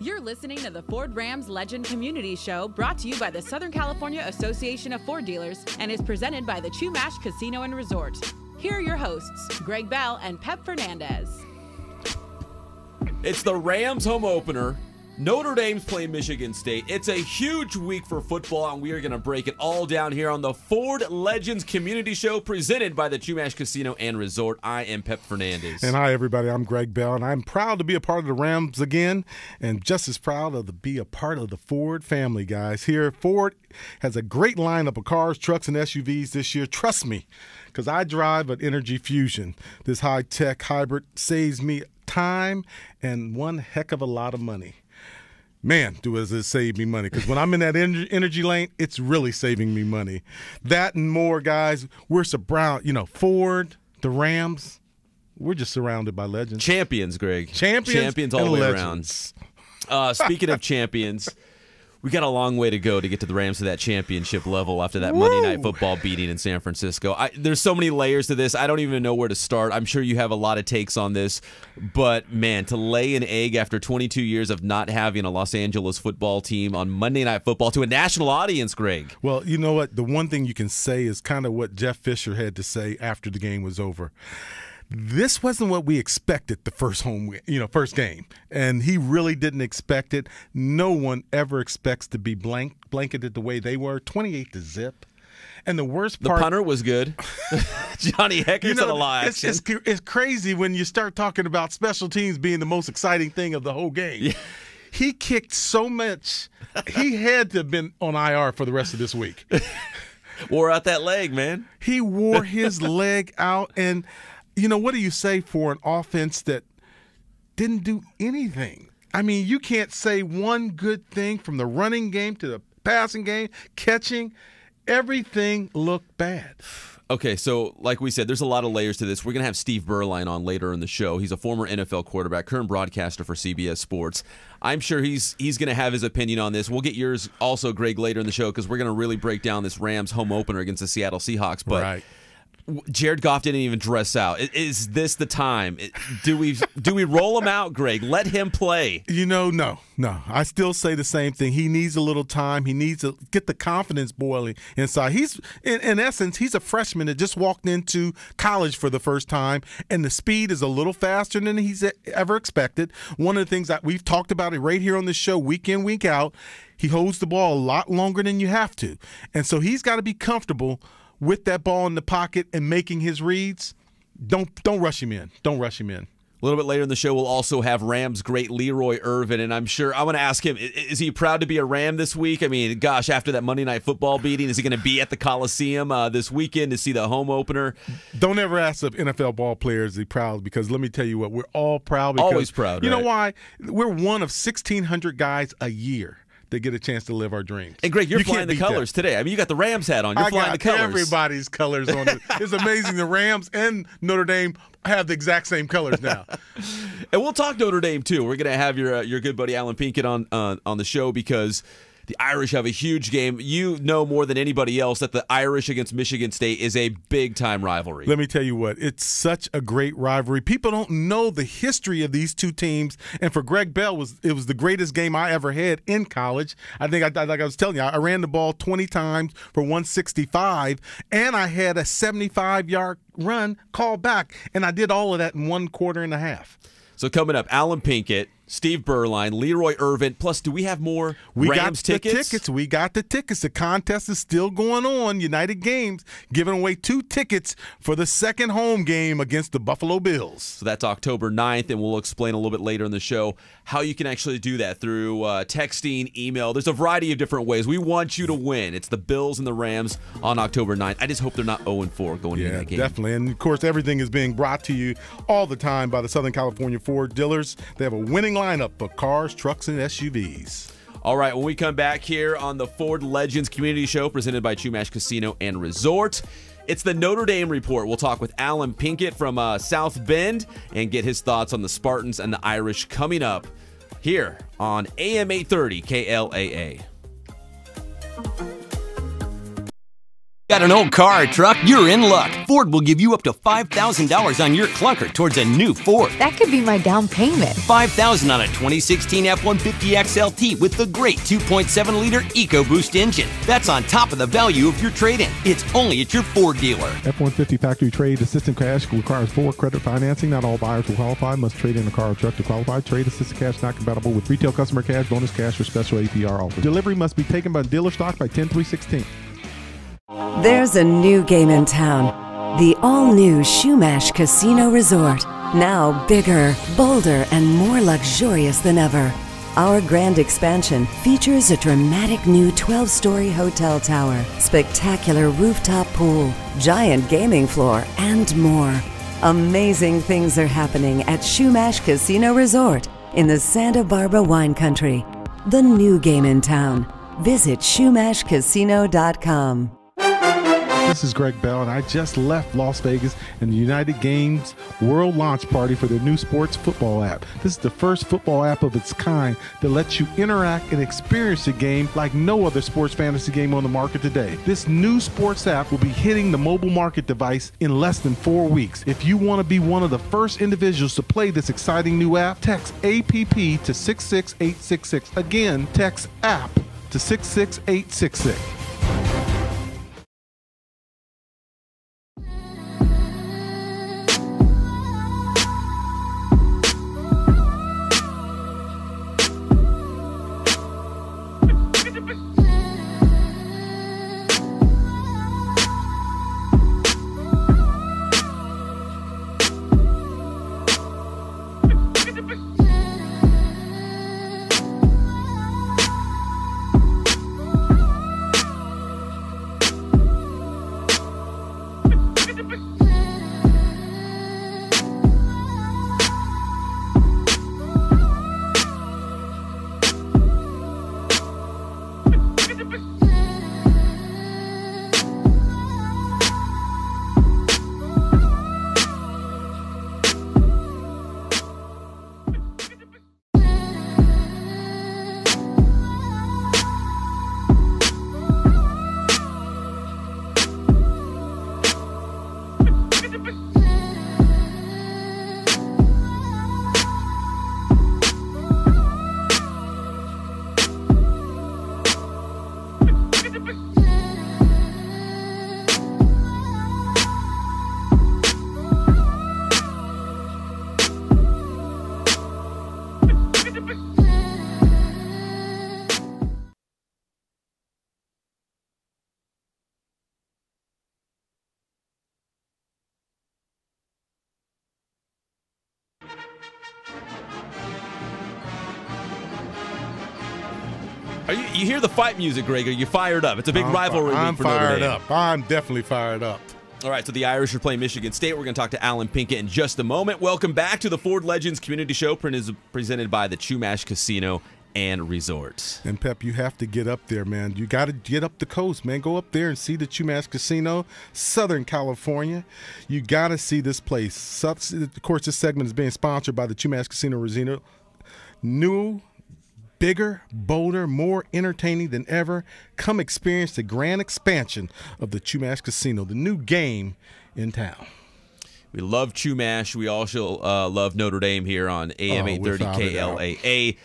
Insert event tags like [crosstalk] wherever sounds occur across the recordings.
You're listening to the Ford Rams Legend Community Show brought to you by the Southern California Association of Ford Dealers and is presented by the Chumash Casino and Resort. Here are your hosts, Greg Bell and Pep Fernandez. It's the Rams home opener. Notre Dame's playing Michigan State. It's a huge week for football, and we are going to break it all down here on the Ford Legends Community Show presented by the Chumash Casino and Resort. I am Pep Fernandez. And hi, everybody. I'm Greg Bell, and I'm proud to be a part of the Rams again, and just as proud to be a part of the Ford family, guys. Here, Ford has a great lineup of cars, trucks, and SUVs this year. Trust me, because I drive an Energi Fusion. This high tech hybrid saves me time and one heck of a lot of money man, does it save me money? Because when I'm in that energy lane, it's really saving me money. That and more, guys. We're surrounded, you know, Ford, the Rams. We're just surrounded by legends. Champions, Greg. Champions. Champions all the way legends. around. Uh, speaking of [laughs] champions we got a long way to go to get to the Rams to that championship level after that Woo! Monday Night Football beating in San Francisco. I, there's so many layers to this. I don't even know where to start. I'm sure you have a lot of takes on this, but man, to lay an egg after 22 years of not having a Los Angeles football team on Monday Night Football to a national audience, Greg. Well, you know what? The one thing you can say is kind of what Jeff Fisher had to say after the game was over this wasn't what we expected the first home you know first game and he really didn't expect it no one ever expects to be blank blanketed the way they were 28 to zip and the worst part, the punter was good. [laughs] Johnny Hekker you know, had a lot it's, it's, it's, crazy when you start talking about special teams being the most exciting thing of the whole game. Yeah. He kicked so much, he [laughs] had to have been on IR for the rest of this week. [laughs] wore out that leg, man. He wore his leg out, and you know, what do you say for an offense that didn't do anything? I mean, you can't say one good thing from the running game to the passing game, catching. Everything looked bad. Okay, so like we said, there's a lot of layers to this. We're going to have Steve Beuerlein on later in the show. He's a former NFL quarterback, current broadcaster for CBS Sports. I'm sure he's he's going to have his opinion on this. We'll get yours also, Greg, later in the show because we're going to really break down this Rams home opener against the Seattle Seahawks. But right. Jared Goff didn't even dress out. Is this the time? Do we do we roll him out, Greg? Let him play. You know, no, no. I still say the same thing. He needs a little time. He needs to get the confidence boiling inside. He's in, in essence, he's a freshman that just walked into college for the first time, and the speed is a little faster than he's ever expected. One of the things that we've talked about it right here on this show, week in, week out. He holds the ball a lot longer than you have to, and so he's got to be comfortable with that ball in the pocket and making his reads, don't don't rush him in. Don't rush him in. A little bit later in the show, we'll also have Rams great LeRoy Irvin, and I'm sure I want to ask him: Is he proud to be a Ram this week? I mean, gosh, after that Monday Night Football beating, is he going to be at the Coliseum uh, this weekend to see the home opener? Don't ever ask the NFL ball players is he proud because let me tell you what, we're all proud. Because, Always proud. You right? know why? We're one of 1,600 guys a year they get a chance to live our dreams. And Greg, you're you flying the colors that. today. I mean, you got the Rams hat on. You're I flying the colors. Everybody's colors on. it. It's amazing. The Rams and Notre Dame have the exact same colors now. [laughs] and we'll talk Notre Dame too. We're going to have your uh, your good buddy Allen Pinkett on uh, on the show because the Irish have a huge game. You know more than anybody else that the Irish against Michigan State is a big time rivalry. Let me tell you what, it's such a great rivalry. People don't know the history of these two teams, and for Greg Bell, was it was the greatest game I ever had in college. I think, I, like I was telling you, I ran the ball 20 times for 165, and I had a 75 yard run call back, and I did all of that in one quarter and a half. So coming up, Allen Pinkett Steve Beuerlein, LeRoy Irvin. Plus, do we have more we Rams got tickets? The tickets? We got the tickets. The contest is still going on. United Games giving away two tickets for the second home game against the Buffalo Bills. So that's October 9th, and we'll explain a little bit later in the show how you can actually do that through uh, texting, email. There's a variety of different ways. We want you to win. It's the Bills and the Rams on October 9th. I just hope they're not 0 4 going yeah, into that game. Definitely. And of course, everything is being brought to you all the time by the Southern California Ford dealers. They have a winning lineup of cars, trucks, and SUVs. All right, when we come back here on the Ford Legends Community Show presented by Chumash Casino and Resort, it's the Notre Dame Report. We'll talk with Allen Pinkett from uh, South Bend and get his thoughts on the Spartans and the Irish coming up here on AM 830 KLAA. Got an old car or truck? You're in luck. Ford will give you up to $5,000 on your clunker towards a new Ford. That could be my down payment. $5,000 on a 2016 F-150 XLT with the great 2.7-liter EcoBoost engine. That's on top of the value of your trade-in. It's only at your Ford dealer. F-150 factory trade assistant cash requires Ford credit financing. Not all buyers will qualify. Must trade in a car or truck to qualify. Trade assistant cash not compatible with retail customer cash, bonus cash, or special APR offers. Delivery must be taken by dealer stock by 10316. There's a new game in town. The all new Chumash Casino Resort. Now bigger, bolder, and more luxurious than ever. Our grand expansion features a dramatic new 12 story hotel tower, spectacular rooftop pool, giant gaming floor, and more. Amazing things are happening at Chumash Casino Resort in the Santa Barbara wine country. The new game in town. Visit ChumashCasino.com. This is Greg Bell, and I just left Las Vegas and the United Games World Launch Party for their new sports football app. This is the first football app of its kind that lets you interact and experience the game like no other sports fantasy game on the market today. This new sports app will be hitting the mobile market device in less than four weeks. If you want to be one of the first individuals to play this exciting new app, text APP to 66866. Again, text app to 66866. Are you, you hear the fight music, Greg? Are you fired up? It's a big I'm rivalry I'm for Notre fired Dame. up. I'm definitely fired up. All right, so the Irish are playing Michigan State. We're going to talk to Allen Pinkett in just a moment. Welcome back to the Ford Legends Community Show, pre- presented by the Chumash Casino and Resort. And Pep, you have to get up there, man. You got to get up the coast, man. Go up there and see the Chumash Casino, Southern California. You got to see this place. Of course, this segment is being sponsored by the Chumash Casino Resort. New, bigger, bolder, more entertaining than ever. Come experience the grand expansion of the Chumash Casino, the new game in town. We love Chumash. We also uh, love Notre Dame here on AM Oh, 830 without a. KLAA.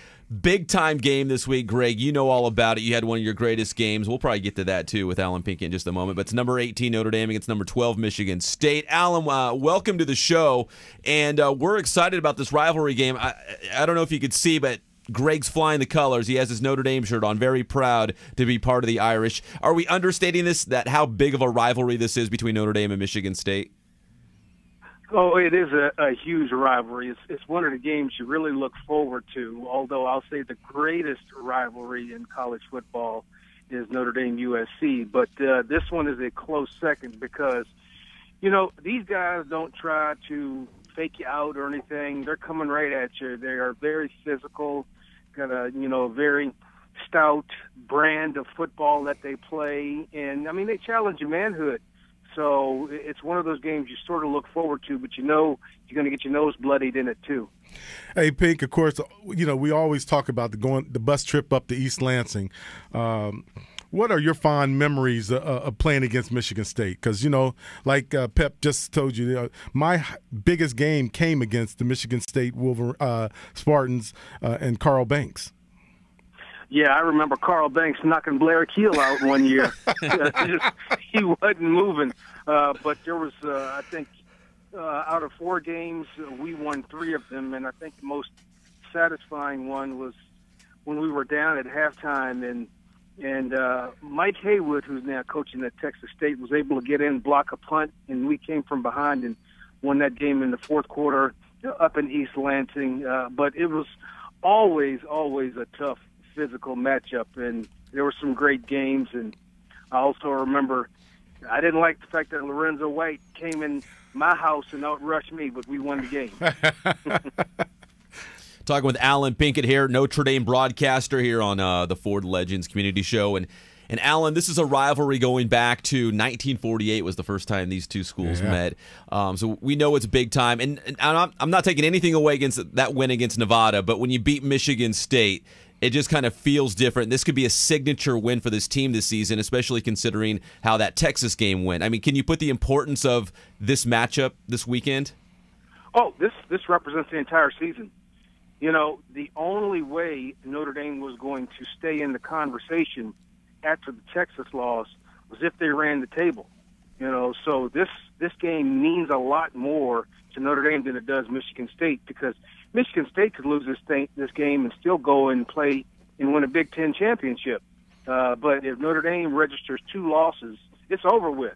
Big time game this week, Greg. You know all about it. You had one of your greatest games. We'll probably get to that too with Allen Pink in just a moment. But it's number 18 Notre Dame against number 12 Michigan State. Allen, uh, welcome to the show, and uh, we're excited about this rivalry game. I, I don't know if you could see, but Greg's flying the colors. He has his Notre Dame shirt on. Very proud to be part of the Irish. Are we understating this? That how big of a rivalry this is between Notre Dame and Michigan State? Oh, it is a, a huge rivalry. It's, it's one of the games you really look forward to. Although I'll say the greatest rivalry in college football is Notre Dame USC, but uh, this one is a close second because you know these guys don't try to fake you out or anything. They're coming right at you. They are very physical, got a you know very stout brand of football that they play, and I mean they challenge your manhood. So it's one of those games you sort of look forward to, but you know you're going to get your nose bloodied in it too. Hey, Pink. Of course, you know we always talk about the going the bus trip up to East Lansing. Um, what are your fond memories uh, of playing against Michigan State? Because you know, like uh, Pep just told you, uh, my biggest game came against the Michigan State Wolver- uh, Spartans uh, and Carl Banks. Yeah, I remember Carl Banks knocking Blair Kiel out one year. [laughs] [laughs] he wasn't moving, uh, but there was, I think, out of four games, we won three of them, and I think the most satisfying one was when we were down at halftime and and uh, Mike Haywood, who's now coaching at Texas State, was able to get in, block a punt, and we came from behind and won that game in the fourth quarter up in East Lansing. Uh, but it was always, always a tough physical matchup, and there were some great games. And I also remember I didn't like the fact that Lorenzo White came in my house and outrushed me, but we won the game. [laughs] Talking with Allen Pinkett here, Notre Dame broadcaster here on uh, the Ford Legends Community Show, and and Allen, this is a rivalry going back to 1948 was the first time these two schools yeah. met. Um, so we know it's big time, and, and I'm, not, I'm not taking anything away against that win against Nevada, but when you beat Michigan State, it just kind of feels different. This could be a signature win for this team this season, especially considering how that Texas game went. I mean, can you put the importance of this matchup this weekend? Oh, this this represents the entire season. You know, the only way Notre Dame was going to stay in the conversation after the Texas loss was if they ran the table. You know, so this this game means a lot more to Notre Dame than it does Michigan State because Michigan State could lose this thing, this game and still go and play and win a Big Ten championship. Uh, but if Notre Dame registers two losses, it's over with.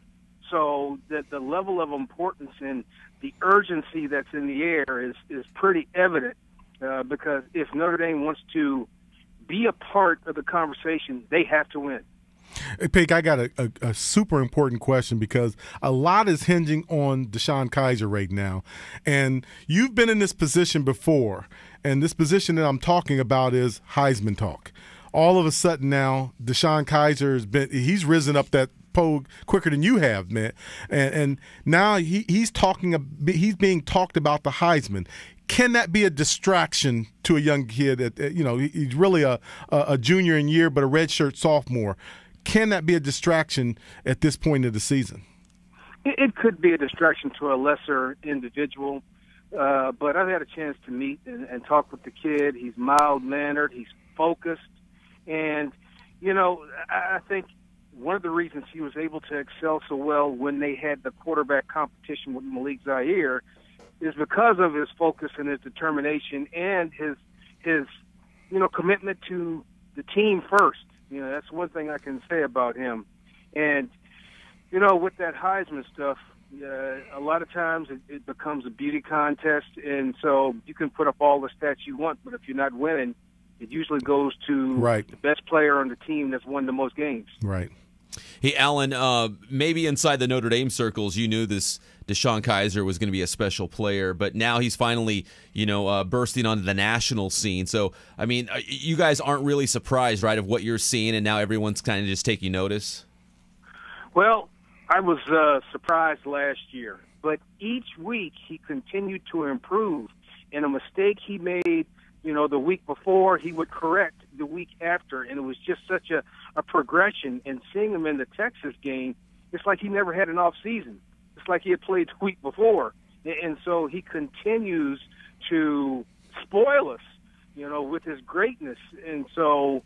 So that the level of importance and the urgency that's in the air is is pretty evident uh, because if Notre Dame wants to be a part of the conversation, they have to win. Hey, Pink, I got a, a, a, super important question because a lot is hinging on DeShone Kizer right now. And you've been in this position before, and this position that I'm talking about is Heisman talk. All of a sudden now, DeShone Kizer has been he's risen up that pole quicker than you have, man. And, and now he, he's talking he's being talked about the Heisman can that be a distraction to a young kid that you know he's really a a junior in year but a redshirt sophomore can that be a distraction at this point of the season it could be a distraction to a lesser individual uh, but I've had a chance to meet and, and talk with the kid. He's mild mannered. He's focused, and you know I think one of the reasons he was able to excel so well when they had the quarterback competition with Malik Zaire is because of his focus and his determination and his his you know commitment to the team first. You know that's one thing I can say about him. And you know with that Heisman stuff, uh, a lot of times it, it becomes a beauty contest, and so you can put up all the stats you want, but if you're not winning, it usually goes to right. the best player on the team that's won the most games. Right. Hey, Allen, uh, maybe inside the Notre Dame circles, you knew this DeShone Kizer was going to be a special player, but now he's finally, you know, uh, bursting onto the national scene. So, I mean, uh, you guys aren't really surprised, right, of what you're seeing, and now everyone's kind of just taking notice? Well, I was uh, surprised last year, but each week he continued to improve, and a mistake he made, you know, the week before, he would correct the week after, and it was just such a, a progression. And seeing him in the Texas game, it's like he never had an off season like he had played the week before. And so he continues to spoil us, you know, with his greatness. And so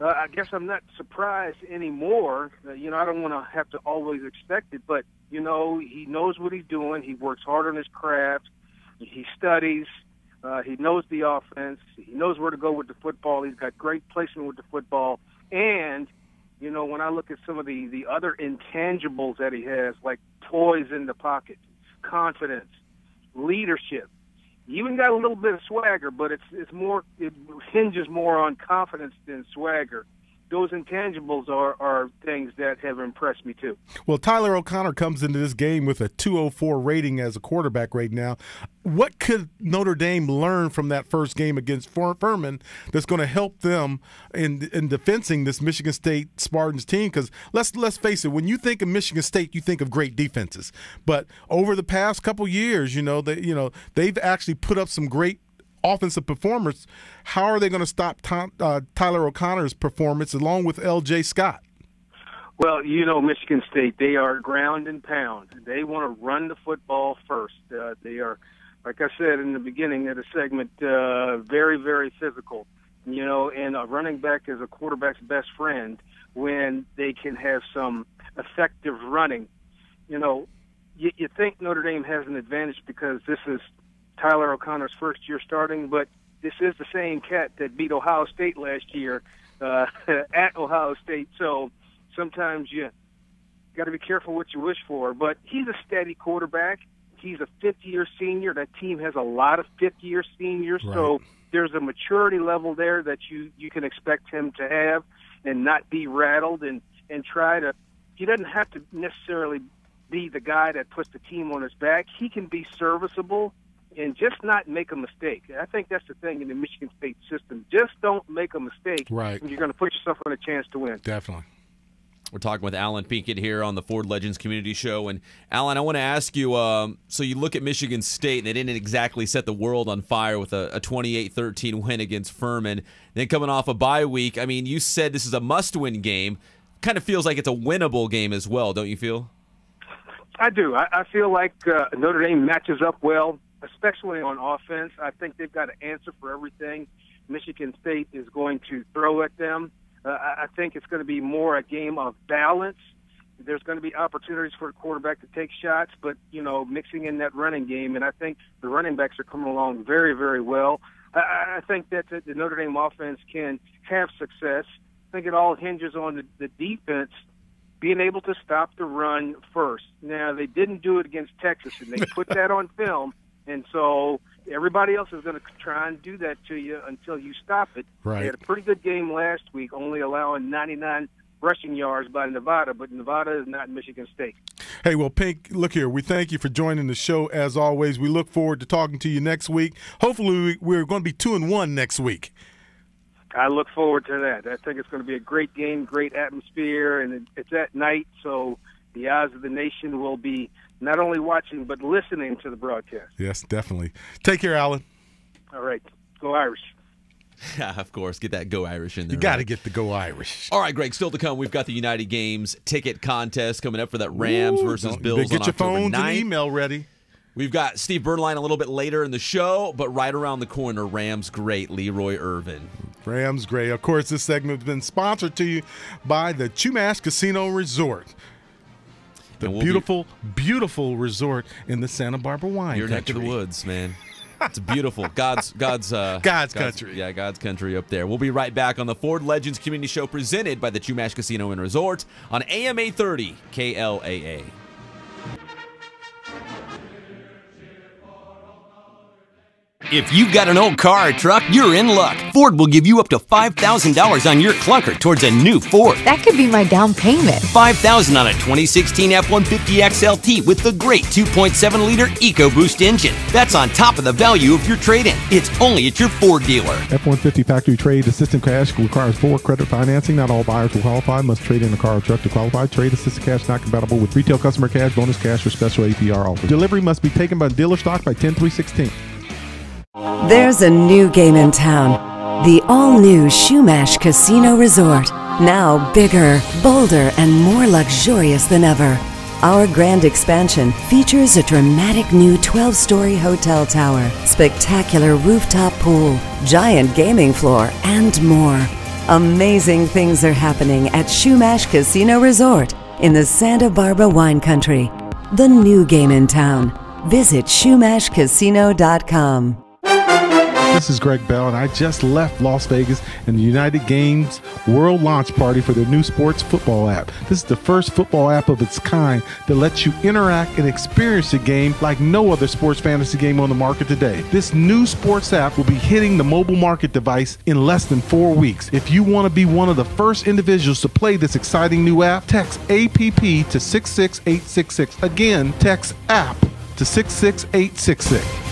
uh, I guess I'm not surprised anymore. Uh, you know, I don't want to have to always expect it, but, you know, he knows what he's doing. He works hard on his craft. He studies. Uh, he knows the offense. He knows where to go with the football. He's got great placement with the football. And – you know, when I look at some of the the other intangibles that he has, like poise in the pocket, confidence, leadership, he even got a little bit of swagger, but it's it's more it hinges more on confidence than swagger those intangibles are, are things that have impressed me too. Well, Tyler O'Connor comes into this game with a 204 rating as a quarterback right now. What could Notre Dame learn from that first game against Furman that's going to help them in in defending this Michigan State Spartans team? Because let's let's face it, when you think of Michigan State, you think of great defenses. But over the past couple years, you know they you know they've actually put up some great offensive performers, how are they going to stop Tom, uh, Tyler O'Connor's performance along with L.J. Scott? Well, you know, Michigan State, they are ground and pound. They want to run the football first. Uh, they are, like I said in the beginning of the segment, uh, very, very physical. You know, and a running back is a quarterback's best friend when they can have some effective running. You know, you, you think Notre Dame has an advantage because this is Tyler O'Connor's first year starting, but this is the same cat that beat Ohio State last year uh, [laughs] at Ohio State. So sometimes you got to be careful what you wish for. But he's a steady quarterback. He's a fifth-year senior. That team has a lot of fifth-year seniors, right. so there's a maturity level there that you you can expect him to have and not be rattled and and try to. He doesn't have to necessarily be the guy that puts the team on his back. He can be serviceable and just not make a mistake. I think that's the thing in the Michigan State system. Just don't make a mistake. Right. And you're going to put yourself on a chance to win. Definitely. We're talking with Allen Pinkett here on the Ford Legends Community Show. And Allen, I want to ask you um, so you look at Michigan State, and they didn't exactly set the world on fire with a 28 13 win against Furman. Then coming off a bye week, I mean, you said this is a must win game. Kind of feels like it's a winnable game as well, don't you feel? I do. I, I feel like uh, Notre Dame matches up well especially on offense. I think they've got to answer for everything Michigan State is going to throw at them. Uh, I think it's going to be more a game of balance. There's going to be opportunities for the quarterback to take shots, but you know, mixing in that running game, and I think the running backs are coming along very, very well. I, I think that the, the Notre Dame offense can have success. I think it all hinges on the, the defense being able to stop the run first. Now they didn't do it against Texas, and they put [laughs] that on film. And so everybody else is going to try and do that to you until you stop it. Right. They had a pretty good game last week, only allowing 99 rushing yards by Nevada, but Nevada is not Michigan State. Hey, well, Pink, look here. We thank you for joining the show as always. We look forward to talking to you next week. Hopefully, we're going to be two and one next week. I look forward to that. I think it's going to be a great game, great atmosphere, and it's at night, so the eyes of the nation will be not only watching but listening to the broadcast. Yes, definitely. Take care, Allen. All right. Go Irish. [laughs] Yeah, of course. Get that Go Irish in there. You got to right? get the Go Irish. All right, Greg. Still to come, we've got the United Games ticket contest coming up for that Rams Ooh, versus Bills. Get on your October phones 9th. and email ready. We've got Steve Beuerlein a little bit later in the show, but right around the corner, Rams great LeRoy Irvin. Rams great. Of course, this segment has been sponsored to you by the Chumash Casino Resort. The we'll beautiful, be, beautiful resort in the Santa Barbara wine your country. neck of the woods, man. It's beautiful. God's God's uh, [laughs] God's, God's country. Yeah, God's country up there. We'll be right back on the Ford Legends Community Show presented by the Chumash Casino and Resort on AM 830 KLAA. If you've got an old car or truck, you're in luck. Ford will give you up to $5,000 on your clunker towards a new Ford. That could be my down payment. $5,000 on a 2016 F-150 XLT with the great 2.7-liter EcoBoost engine. That's on top of the value of your trade-in. It's only at your Ford dealer. F-150 factory trade assistant cash requires Ford credit financing. Not all buyers will qualify. Must trade in a car or truck to qualify. Trade assistant cash not compatible with retail customer cash, bonus cash, or special APR offers. Delivery must be taken by dealer stock by 10-3-16. There's a new game in town. The all new Chumash Casino Resort. Now bigger, bolder, and more luxurious than ever. Our grand expansion features a dramatic new 12 story hotel tower, spectacular rooftop pool, giant gaming floor, and more. Amazing things are happening at Chumash Casino Resort in the Santa Barbara wine country. The new game in town. Visit ChumashCasino.com. This is Greg Bell, and I just left Las Vegas and the United Games World Launch Party for their new sports football app. This is the first football app of its kind that lets you interact and experience the game like no other sports fantasy game on the market today. This new sports app will be hitting the mobile market device in less than four weeks. If you want to be one of the first individuals to play this exciting new app, text APP to 66866. Again, text app to 66866.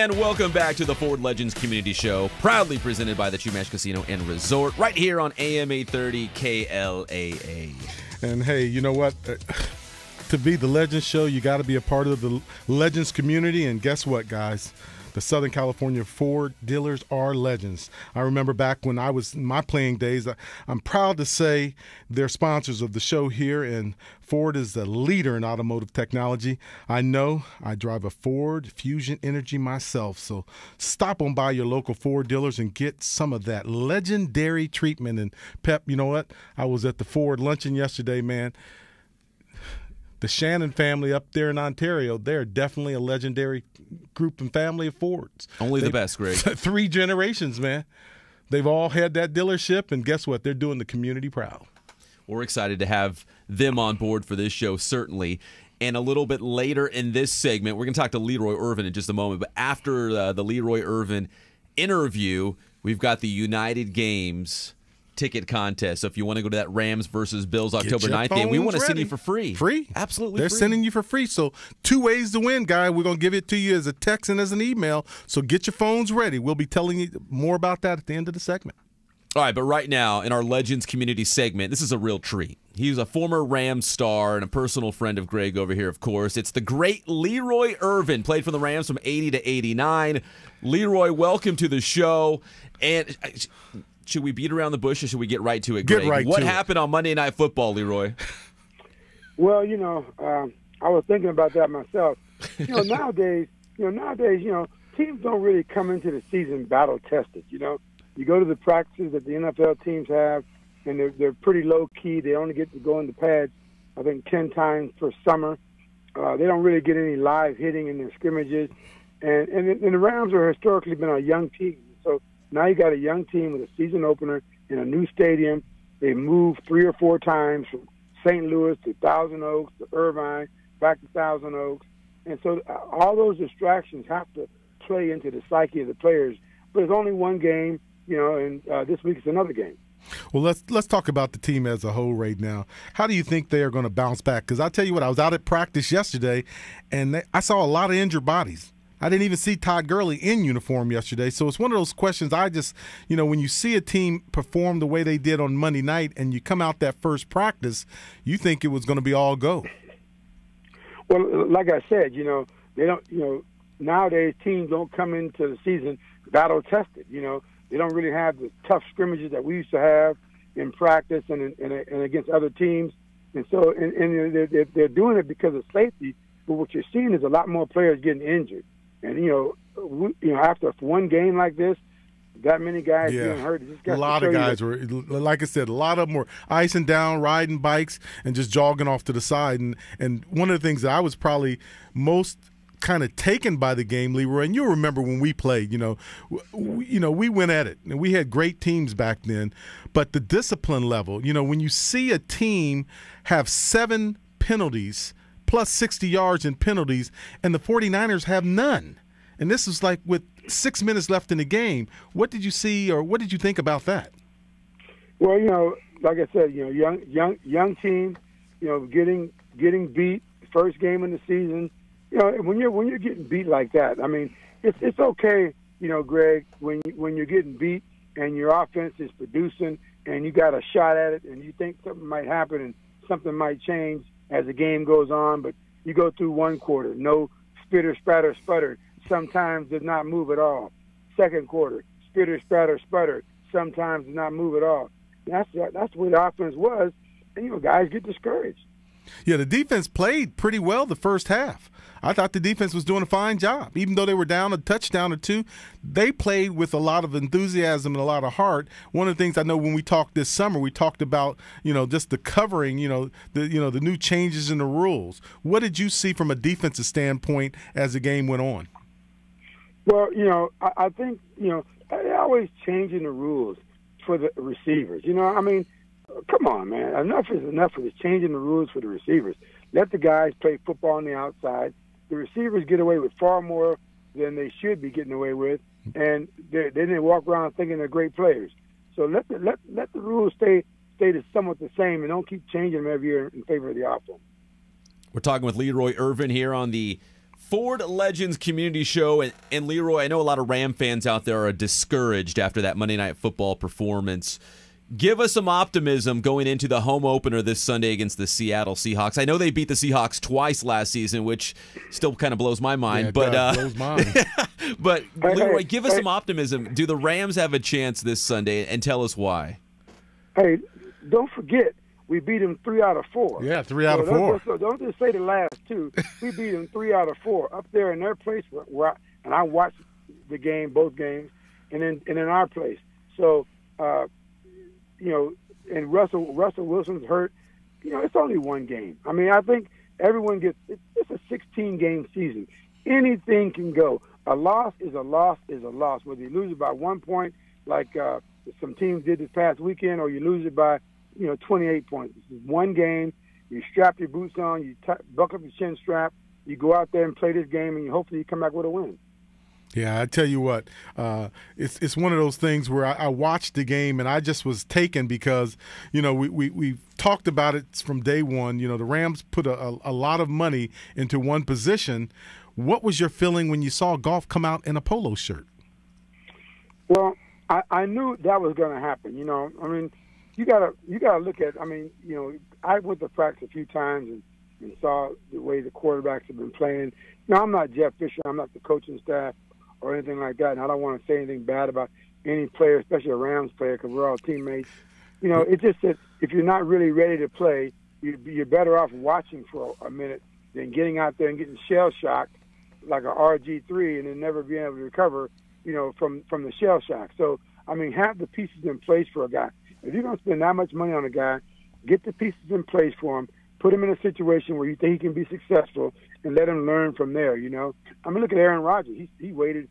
And welcome back to the Ford Legends Community Show, proudly presented by the Chumash Casino and Resort, right here on AM 830 KLAA. And hey, you know what? Uh, to be the Legends Show, you got to be a part of the Legends community. And guess what, guys? The Southern California Ford dealers are legends. I remember back when I was in my playing days, I'm proud to say they're sponsors of the show here, and Ford is the leader in automotive technology. I know I drive a Ford Fusion Energi myself, so stop on by your local Ford dealers and get some of that legendary treatment. And Pep, you know what? I was at the Ford luncheon yesterday, man the Shannon family up there in Ontario, they're definitely a legendary group and family of Fords. Only they, the best, Greg. [laughs] Three generations, man. They've all had that dealership, and guess what? They're doing the community proud. We're excited to have them on board for this show, certainly. And a little bit later in this segment, we're going to talk to LeRoy Irvin in just a moment. But after uh, the LeRoy Irvin interview, we've got the United Games ticket contest. So if you want to go to that Rams versus Bills October 9th game, we want to send you for free. Free? Absolutely They're free. sending you for free. So two ways to win, guy. We're going to give it to you as a text and as an email. So get your phones ready. We'll be telling you more about that at the end of the segment. All right, but right now in our Legends Community segment, this is a real treat. He's a former Rams star and a personal friend of Greg over here, of course. It's the great LeRoy Irvin, played for the Rams from 80 to 89. LeRoy, welcome to the show. And uh, should we beat around the bush or should we get right to it? Get Greg? right. What to happened it. on Monday Night Football, LeRoy? Well, you know, um, I was thinking about that myself. You know, [laughs] nowadays, you know, nowadays, you know, teams don't really come into the season battle tested. You know, you go to the practices that the NFL teams have, and they're they're pretty low key. They only get to go in the pads, I think, ten times per summer. Uh, they don't really get any live hitting in their scrimmages, and and, and the Rams are historically been a young team. Now you got a young team with a season opener in a new stadium. They moved three or four times from St. Louis to Thousand Oaks to Irvine, back to Thousand Oaks. And so uh, all those distractions have to play into the psyche of the players. But it's only one game, you know, and uh, this week is another game. Well, let's let's talk about the team as a whole right now. How do you think they are going to bounce back? Because I tell you what, I was out at practice yesterday, and they, I saw a lot of injured bodies. I didn't even see Todd Gurley in uniform yesterday. So it's one of those questions I just, you know, when you see a team perform the way they did on Monday night and you come out that first practice, you think it was going to be all go. Well, like I said, you know, they don't, you know, nowadays teams don't come into the season battle tested. You know, they don't really have the tough scrimmages that we used to have in practice and, and, and against other teams. And so, and, and they're, they're doing it because of safety. But what you're seeing is a lot more players getting injured. And you know, we, you know, after one game like this, that many guys yeah. getting hurt. a lot of guys were, like I said, a lot of them were icing down, riding bikes, and just jogging off to the side. And and one of the things that I was probably most kind of taken by the game, LeRoy. And you'll remember when we played, you know, we, you know, we went at it, and we had great teams back then. But the discipline level, you know, when you see a team have seven penalties plus 60 yards in penalties, and the 49ers have none. And this is like with six minutes left in the game. What did you see, or what did you think about that? Well, you know, like I said, you know, young, young, young team, you know, getting getting beat first game in the season. You know, when you're when you're getting beat like that, I mean, it's it's okay, you know, Greg, when when you're getting beat and your offense is producing and you got a shot at it and you think something might happen and something might change as the game goes on, but you go through one quarter, no spitter, spatter, sputter. Sometimes does not move at all. Second quarter, spitter, spatter, sputter. Sometimes does not move at all. That's that's where the offense was, and you know guys get discouraged. Yeah, the defense played pretty well the first half. I thought the defense was doing a fine job. Even though they were down a touchdown or two, they played with a lot of enthusiasm and a lot of heart. One of the things I know when we talked this summer, we talked about, you know, just the covering, you know, the you know, the new changes in the rules. What did you see from a defensive standpoint as the game went on? Well, you know, I, I think, you know, they're always changing the rules for the receivers. You know, I mean, come on, man. Enough is enough this changing the rules for the receivers. Let the guys play football on the outside. The receivers get away with far more than they should be getting away with, and they, they walk around thinking they're great players. So let the let let the rules stay stay somewhat the same, and don't keep changing them every year in favor of the offense. We're talking with LeRoy Irvin here on the Ford Legends Community Show. And, and, LeRoy, I know a lot of Ram fans out there are discouraged after that Monday Night Football performance. Give us some optimism going into the home opener this Sunday against the Seattle Seahawks. I know they beat the Seahawks twice last season, which still kind of blows my mind. Yeah, but uh, blows mine. [laughs] but [laughs] LeRoy, give us some optimism. Do the Rams have a chance this Sunday? And tell us why. Hey, don't forget we beat them three out of four. Yeah, three out so of four. So don't just say the last two. we beat them three out of four up there in their place where, I, and I watched the game, both games, and in and in our place. So, uh, you know, and Russell Russell Wilson's hurt. You know, it's only one game. I mean, I think everyone gets. It's a 16 game season. Anything can go. A loss is a loss is a loss. Whether you lose it by one point, like uh, some teams did this past weekend, or you lose it by you know, 28 points. This is one game. You strap your boots on, you t- buckle up your chin strap, you go out there and play this game, and you hopefully you come back with a win. Yeah, I tell you what, uh, it's it's one of those things where I, I, watched the game and I just was taken because you know we we we talked about it from day one. You know the Rams put a, a, a lot of money into one position. What was your feeling when you saw Goff come out in a polo shirt? Well, I, I knew that was going to happen. You know, I mean, you gotta you gotta look at. I mean, you know, I went to practice a few times and, and saw the way the quarterbacks have been playing. Now, I'm not Jeff Fisher. I'm not the coaching staff or anything like that, and I don't want to say anything bad about any player, especially a Rams player, because we're all teammates. You know, it's just that if you're not really ready to play, you're better off watching for a minute than getting out there and getting shell shocked like a RG3 and then never being able to recover, you know, from from the shell shock. So I mean, have the pieces in place for a guy. If you're going to spend that much money on a guy, get the pieces in place for him, put him in a situation where you think he can be successful, and let him learn from there. You know, I mean, look at Aaron Rodgers. He he waited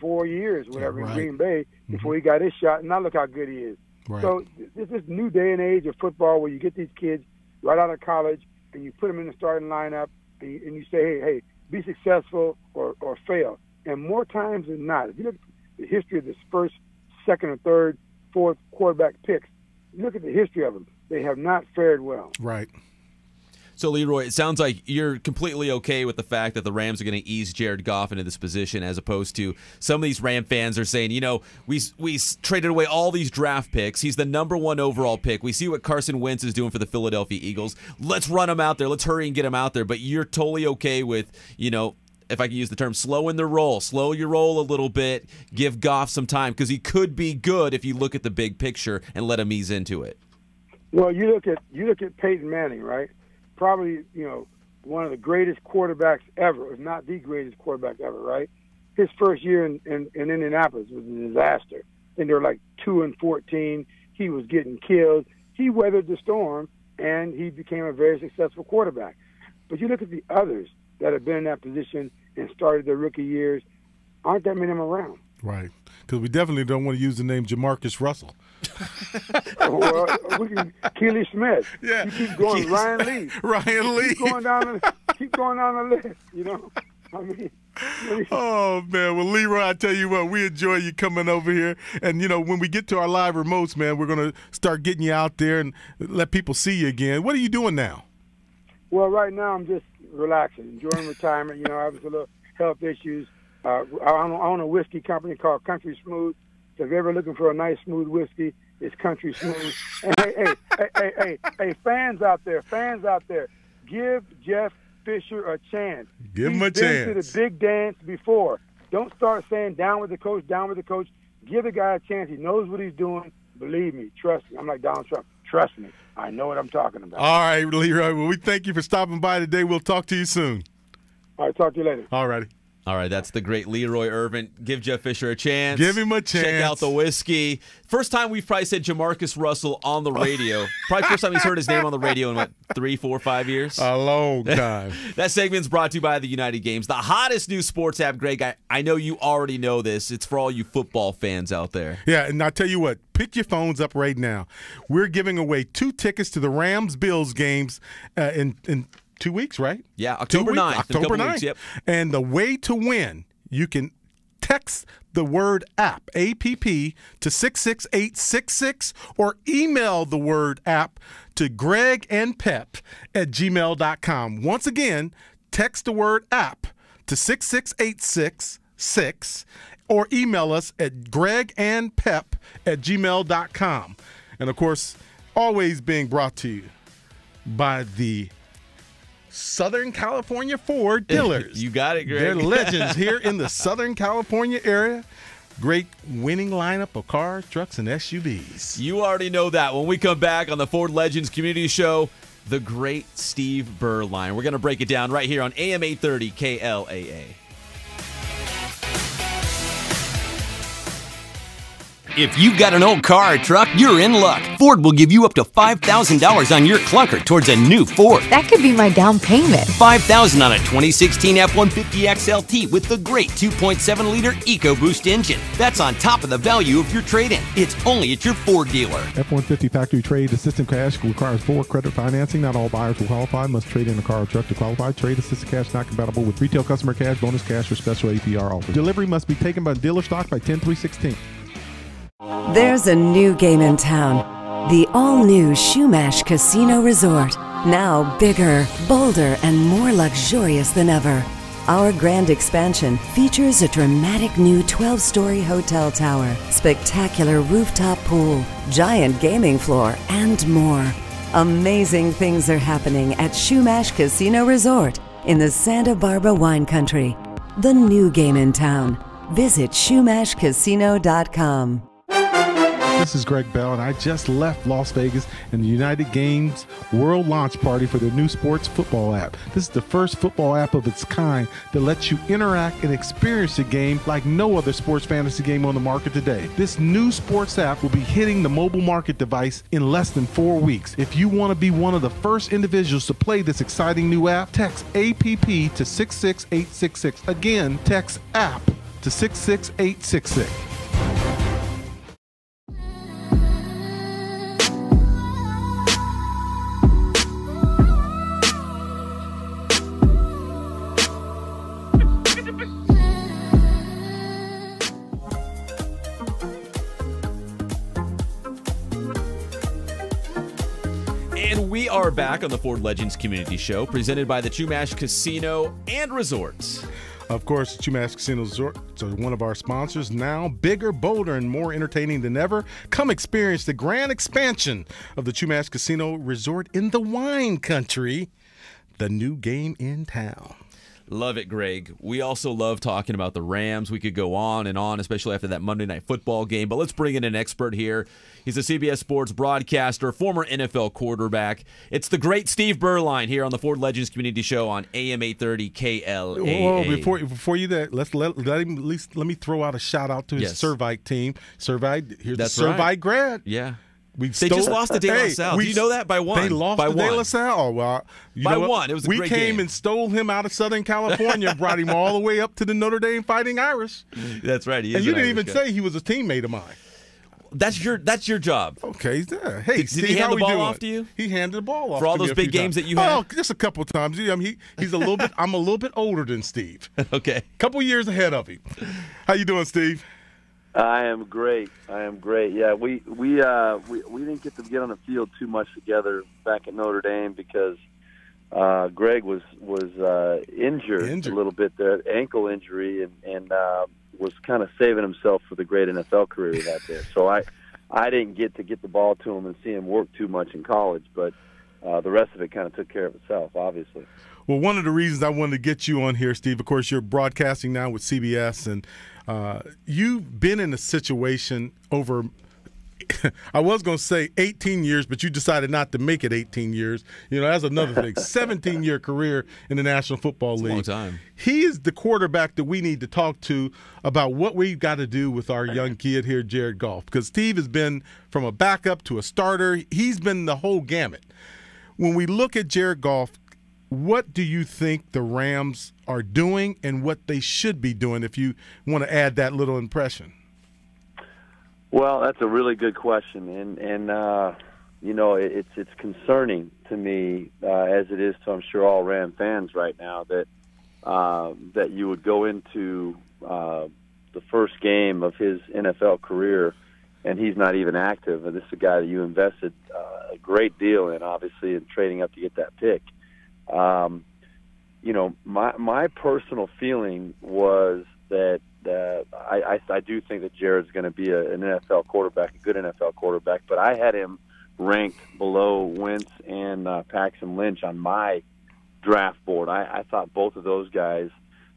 four years, whatever, right. in Green Bay mm-hmm. before mm-hmm. he got his shot, and now look how good he is. Right. So this is new day and age of football where you get these kids right out of college and you put them in the starting lineup and you, and you say, hey, hey, be successful or, or fail. And more times than not, if you look at the history of this first, second, or third fourth quarterback picks. Look at the history of them; they have not fared well. Right. So, LeRoy, it sounds like you're completely okay with the fact that the Rams are going to ease Jared Goff into this position, as opposed to some of these Ram fans are saying, you know, we we traded away all these draft picks. He's the number one overall pick. We see what Carson Wentz is doing for the Philadelphia Eagles. Let's run him out there. Let's hurry and get him out there. But you're totally okay with, you know, if I can use the term, slow in the roll, slow your roll a little bit, give Goff some time because he could be good if you look at the big picture and let him ease into it. Well, you look at you look at Peyton Manning, right? Probably you know one of the greatest quarterbacks ever, if not the greatest quarterback ever, right? His first year in, in, in Indianapolis was a disaster. And they were like two and fourteen. He was getting killed. He weathered the storm and he became a very successful quarterback. But you look at the others that have been in that position and started their rookie years, aren't that many of them around. Right. Because we definitely don't want to use the name JaMarcus Russell. [laughs] well, we can Akili Smith. Yeah. You keep going. Ryan Leaf. [laughs] Ryan Leaf. Keep going down the, keep going down the list, you know. I mean, [laughs] oh man, well LeRoy, I tell you what, we enjoy you coming over here, and you know when we get to our live remotes, man, we're gonna start getting you out there and let people see you again. What are you doing now? Well, right now I'm just relaxing, enjoying retirement. You know, I have a little health issues. Uh, I own a whiskey company called Country Smooth. So if you're ever looking for a nice smooth whiskey, it's Country Smooth. Hey, hey, hey, hey, hey, hey, fans out there, fans out there, give Jeff Fisher a chance. Give He's him a been chance. to the big dance before. Don't start saying down with the coach, down with the coach. Give the guy a chance. He knows what he's doing. Believe me, trust me. I'm like Donald Trump. Trust me. I know what I'm talking about. All right, LeRoy. Well, we thank you for stopping by today. We'll talk to you soon. All right, talk to you later. All righty. All right, that's the great LeRoy Irvin. Give Jeff Fisher a chance. Give him a chance. Check out the whiskey. First time we've probably said JaMarcus Russell on the radio. [laughs] probably first time he's heard his name on the radio in what three, four, five years. A long [laughs] time. that segment's brought to you by the United Games, the hottest new sports app. Greg, I, I know you already know this. It's for all you football fans out there. Yeah, and I tell you what, pick your phones up right now. We're giving away two tickets to the Rams Bills games uh, in in two weeks, right? Yeah, October 9th. October 9th. Weeks, yep. And the way to win, you can text the word app, APP, to 66866 or email the word app to Greg and Pep at gmail.com. Once again, text the word app to 66866 or email us at Greg and Pep at gmail.com. And of course, always being brought to you by the Southern California Ford dealers. [laughs] you got it, Greg. [laughs] They're legends here in the Southern California area. Great winning lineup of cars, trucks, and SUVs. You already know that. When we come back on the Ford Legends Community Show, the great Steve Beuerlein. We're going to break it down right here on AM 830 KLAA. If you've got an old car or truck, you're in luck. Ford will give you up to $5,000 on your clunker towards a new Ford. That could be my down payment. $5,000 on a 2016 F-150 XLT with the great 2.7-liter EcoBoost engine. That's on top of the value of your trade-in. It's only at your Ford dealer. F-150 factory trade assistant cash requires Ford credit financing. Not all buyers will qualify. Must trade in a car or truck to qualify. Trade assistant cash not compatible with retail customer cash, bonus cash, or special APR offers. Delivery must be taken by dealer stock by 10-3-16. There's a new game in town. The all new Chumash Casino Resort. Now bigger, bolder, and more luxurious than ever. Our grand expansion features a dramatic new 12 story hotel tower, spectacular rooftop pool, giant gaming floor, and more. Amazing things are happening at Chumash Casino Resort in the Santa Barbara wine country. The new game in town. Visit ChumashCasino.com. This is Greg Bell, and I just left Las Vegas and the United Games World Launch Party for their new sports football app. This is the first football app of its kind that lets you interact and experience the game like no other sports fantasy game on the market today. This new sports app will be hitting the mobile market device in less than four weeks. If you want to be one of the first individuals to play this exciting new app, text APP to 66866. Again, text app to 66866. We are back on the Ford Legends Community Show, presented by the Chumash Casino and Resorts. Of course, Chumash Casino Resort is one of our sponsors. Now bigger, bolder, and more entertaining than ever. Come experience the grand expansion of the Chumash Casino Resort in the wine country. The new game in town. Love it, Greg. We also love talking about the Rams. We could go on and on, especially after that Monday night football game. But let's bring in an expert here. He's a CBS Sports broadcaster, former NFL quarterback. It's the great Steve Beuerlein here on the Ford Legends Community Show on AM 830 KLAA. Well, before before you that, let's let, let him at least let me throw out a shout out to his Yes. Servite team. Servite, here's That's the Servite right. grad. yeah. We They just lost to De La Salle. Do you know that? By one. They lost By to De La one. Salle. Oh, Well, By one. It was a we came game. and stole him out of Southern California, [laughs] brought him all the way up to the Notre Dame Fighting Irish. That's right. He and you an didn't even guy. say he was a teammate of mine. that's your that's your job. Okay, yeah. Hey, Did- did Steve, he hand how the we ball off to you? He handed the ball off to you. For all those big games times. that you had? Oh, just a couple times. Yeah, I mean, he, he's a little bit. I'm a little bit older than Steve. [laughs] Okay. couple years ahead of him. How you doing, Steve? I am great. I am great. Yeah, we we uh we we didn't get to get on the field too much together back at Notre Dame because uh Greg was was uh injured, Injured. a little bit there, ankle injury and and uh was kind of saving himself for the great NFL career he had there. So I I didn't get to get the ball to him and see him work too much in college, but uh the rest of it kind of took care of itself, obviously. Well, one of the reasons I wanted to get you on here, Steve, of course, you're broadcasting now with CBS, and uh, you've been in a situation over. [laughs] I was going to say 18 years, but you decided not to make it 18 years. You know, that's another thing. [laughs] 17 year career in the National Football a League. long time. He is the quarterback that we need to talk to about what we've got to do with our young kid here, Jared Goff, because Steve has been from a backup to a starter. He's been the whole gamut. When we look at Jared Goff, what do you think the Rams are doing and what they should be doing if you want to add that little impression? Well, that's a really good question, and and uh, you know it, it's it's concerning to me uh, as it is to I'm sure all Ram fans right now that uh, that you would go into uh, the first game of his NFL career and he's not even active, and this is a guy that you invested uh, a great deal in, obviously, in trading up to get that pick. Um, you know, my my personal feeling was that uh, I, I I do think that Jared's going to be a, an NFL quarterback, a good NFL quarterback, but I had him ranked below Wentz and uh, Paxton Lynch on my draft board. I, I thought both of those guys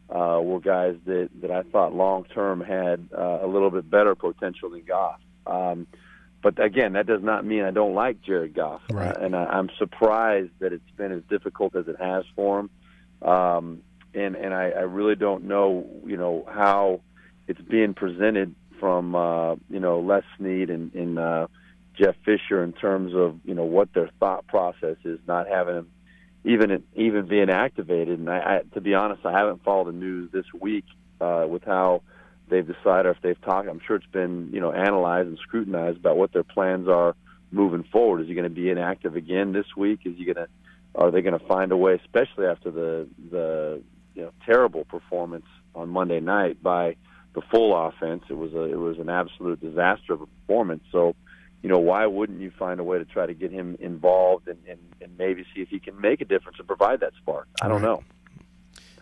uh, were guys that that I thought long term had uh, a little bit better potential than Goff. Um, but again, that does not mean I don't like Jared Goff, Right. uh, and I, I'm surprised that it's been as difficult as it has for him. Um, and and I, I really don't know, you know, how it's being presented from uh, you know Les Snead and, and uh, Jeff Fisher in terms of you know what their thought process is, not having him even even being activated. And I, I, to be honest, I haven't followed the news this week uh, with how they've decided or if they've talked. I'm sure it's been you know analyzed and scrutinized about what their plans are moving forward. Is he going to be inactive again this week? Is he going to are they going to find a way, especially after the the you know terrible performance on Monday night by the full offense? It was a it was an absolute disaster of a performance. So, you know, why wouldn't you find a way to try to get him involved and, and, and maybe see if he can make a difference and provide that spark? I don't Right. know.